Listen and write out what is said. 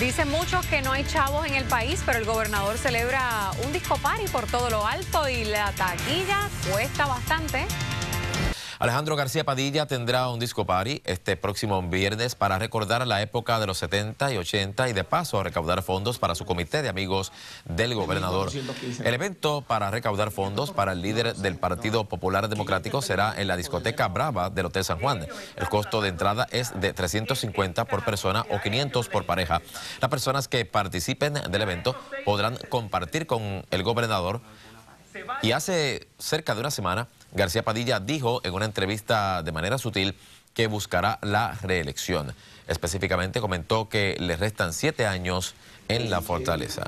Dicen muchos que no hay chavos en el país, pero el gobernador celebra un disco party por todo lo alto y la taquilla cuesta bastante. Alejandro García Padilla tendrá un disco party este próximo viernes para recordar la época de los 70 y 80 y de paso recaudar fondos para su comité de amigos del gobernador. El evento para recaudar fondos para el líder del Partido Popular Democrático será en la discoteca Brava del Hotel San Juan. El costo de entrada es de 350 por persona o 500 por pareja. Las personas que participen del evento podrán compartir con el gobernador y hace cerca de una semana, García Padilla dijo en una entrevista de manera sutil que buscará la reelección. Específicamente comentó que le restan siete años en la fortaleza.